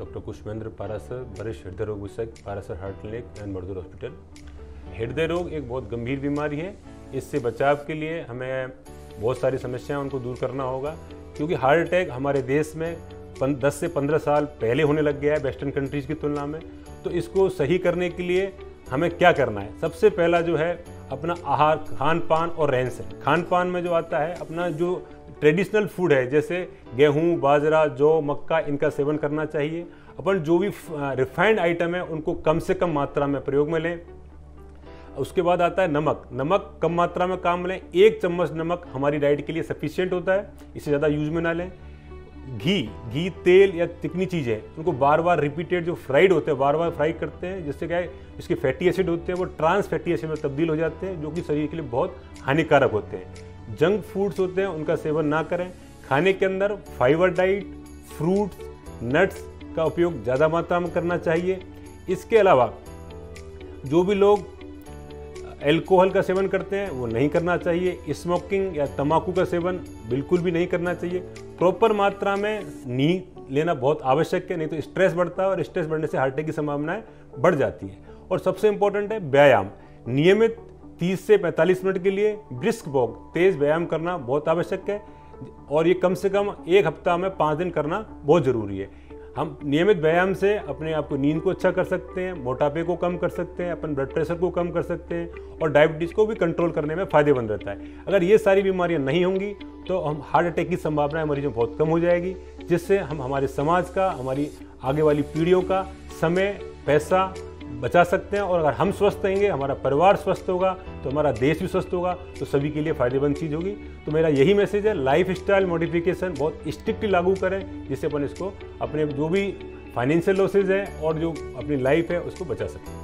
कुशमेंद्र पारासर वरिष्ठ हृदय रोग विशेषज्ञ पारासर हार्ट क्लिनिक एंड मजदूर हॉस्पिटल। हृदय रोग एक बहुत गंभीर बीमारी है। इससे बचाव के लिए हमें बहुत सारी समस्याएँ उनको दूर करना होगा क्योंकि हार्ट अटैक हमारे देश में पन, 10 से 15 साल पहले होने लग गया है वेस्टर्न कंट्रीज़ की तुलना में। तो इसको सही करने के लिए हमें क्या करना है? सबसे पहला जो है अपना आहार खान पान और रहन सहन खान पान में जो आता है अपना जो ट्रेडिशनल फ़ूड है, जैसे गेहूँ, बाजरा, जौ, मक्का, इनका सेवन करना चाहिए। अपन जो भी रिफाइंड आइटम है, उनको कम से कम मात्रा में प्रयोग में लें। उसके बाद आता है नमक। नमक कम मात्रा में काम लें। एक चम्मच नमक हमारी डाइट के लिए सफिशियंट होता है। इससे ज़्यादा यूज़ में ना लें। घी। घी, तेल या चिकनी चीज़ उनको बार बार रिपीटेड जो फ्राइड होते हैं बार बार फ्राई करते हैं, जिससे क्या है, इसके फैटी एसिड होते हैं, वो ट्रांस फैटी एसिड में तब्दील हो जाते हैं, जो कि शरीर के लिए बहुत हानिकारक होते हैं। जंक फूड्स होते हैं, उनका सेवन ना करें। खाने के अंदर फाइबर डाइट, फ्रूट्स, नट्स का उपयोग ज़्यादा मात्रा में करना चाहिए। इसके अलावा, जो भी लोग एल्कोहल का सेवन करते हैं, वो नहीं करना चाहिए। स्मोकिंग या तंबाकू का सेवन बिल्कुल भी नहीं करना चाहिए। प्रॉपर मात्रा में नींद लेना बहुत आवश्यक है, नहीं तो स्ट्रेस बढ़ता है और स्ट्रेस बढ़ने से हार्ट अटैक की संभावनाएँ बढ़ जाती है। और सबसे इंपॉर्टेंट है, व्यायाम। नियमित 30 से 45 मिनट के लिए ब्रिस्क वॉक, तेज व्यायाम करना बहुत आवश्यक है और ये कम से कम एक हफ़्ता में पाँच दिन करना बहुत ज़रूरी है। हम नियमित व्यायाम से अपने आप को नींद को अच्छा कर सकते हैं, मोटापे को कम कर सकते हैं, अपन ब्लड प्रेशर को कम कर सकते हैं और डायबिटीज़ को भी कंट्रोल करने में फ़ायदेमंद रहता है। अगर ये सारी बीमारियाँ नहीं होंगी तो हम हार्ट अटैक की संभावना मरीजों में बहुत कम हो जाएगी, जिससे हम, हमारे समाज का, हमारी आगे वाली पीढ़ियों का समय, पैसा बचा सकते हैं। और अगर हम स्वस्थ रहेंगे, हमारा परिवार स्वस्थ होगा तो हमारा देश भी स्वस्थ होगा तो सभी के लिए फ़ायदेमंद चीज़ होगी। तो मेरा यही मैसेज है लाइफ स्टाइल मॉडिफिकेशन बहुत स्ट्रिक्टली लागू करें, जिससे अपन इसको अपने जो भी फाइनेंशियल लॉसेज हैं और जो अपनी लाइफ है, उसको बचा सकें।